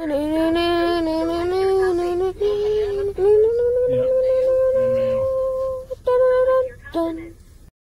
Yep.